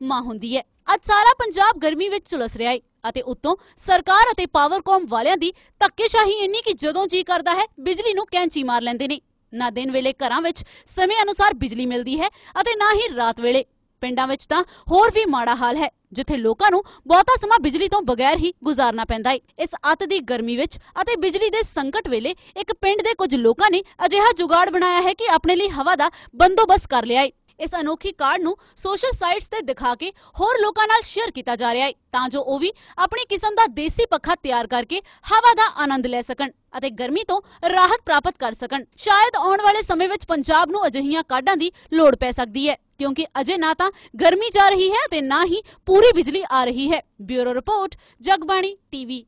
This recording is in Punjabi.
ਮਾਂ ਹੁੰਦੀ ਹੈ ਅੱਜ ਸਾਰਾ ਪੰਜਾਬ ਗਰਮੀ ਵਿੱਚ ਝੁਲਸ ਰਿਹਾ ਹੈ ਅਤੇ ਉੱਤੋਂ ਸਰਕਾਰ ਅਤੇ ਪਾਵਰਕੌਮ ਵਾਲਿਆਂ ਦੀ ਧੱਕੇਸ਼ਾਹੀ ਇੰਨੀ ਕਿ ਜਦੋਂ ਜੀ ਕਰਦਾ ਹੈ, ਬਿਜਲੀ ਨੂੰ ਕੈਂਚੀ ਮਾਰ ਲੈਂਦੇ ਨੇ। ਨਾ ਦਿਨ ਵੇਲੇ ਘਰਾਂ ਵਿੱਚ ਸਮੇਂ ਅਨੁਸਾਰ ਬਿਜਲੀ ਮਿਲਦੀ ਹੈ ਅਤੇ ਨਾ ਹੀ ਰਾਤ ਵੇਲੇ। ਪਿੰਡਾਂ ਵਿੱਚ ਤਾਂ ਹੋਰ ਵੀ ਮਾੜਾ ਹਾਲ ਹੈ, ਜਿੱਥੇ ਲੋਕਾਂ ਨੂੰ ਬਹੁਤਾ ਸਮਾਂ ਬਿਜਲੀ ਤੋਂ ਬਗੈਰ ਹੀ ਗੁਜ਼ਾਰਨਾ ਪੈਂਦਾ ਹੈ ਇਸ ਅੱਤ ਦੀ ਗਰਮੀ ਵਿੱਚ ਅਤੇ ਬਿਜਲੀ ਦੇ ਸੰਕਟ ਵੇਲੇ ਇੱਕ ਪਿੰਡ ਦੇ ਕੁਝ ਲੋਕਾਂ ਨੇ ਅਜਿਹਾ ਜੁਗਾੜ ਬਣਾਇਆ ਹੈ ਕਿ ਆਪਣੇ ਲਈ ਹਵਾ ਦਾ ਬੰਦੋਬਸਤ ਕਰ ਲਿਆ ਹੈ ਇਸ ਅਨੋਖੀ ਕਾਰਡ ਨੂੰ ਸੋਸ਼ਲ ਸਾਈਟਸ ਤੇ ਦਿਖਾ ਕੇ ਹੋਰ ਲੋਕਾਂ ਨਾਲ ਸ਼ੇਅਰ ਕੀਤਾ ਜਾ ਰਿਹਾ ਹੈ, ਤਾਂ ਜੋ ਉਹ ਵੀ ਆਪਣੀ ਕਿਸਮ ਦਾ ਦੇਸੀ ਪੱਖਾ ਤਿਆਰ ਕਰਕੇ ਹਵਾ ਦਾ ਆਨੰਦ ਲੈ ਸਕਣ ਅਤੇ ਗਰਮੀ ਤੋਂ ਰਾਹਤ ਪ੍ਰਾਪਤ ਕਰ ਸਕਣ। ਸ਼ਾਇਦ ਆਉਣ ਵਾਲੇ ਸਮੇਂ ਵਿੱਚ ਪੰਜਾਬ ਨੂੰ ਅਜਿਹੀਆਂ ਕਾਢਾਂ ਦੀ ਲੋੜ ਪੈ ਸਕਦੀ ਹੈ, ਕਿਉਂਕਿ ਅਜੇ ਨਾ ਤਾਂ ਗਰਮੀ ਜਾ ਰਹੀ ਹੈ ਤੇ ਨਾ ਹੀ ਪੂਰੀ ਬਿਜਲੀ ਆ ਰਹੀ ਹੈ। Bureau report, Jagbani TV.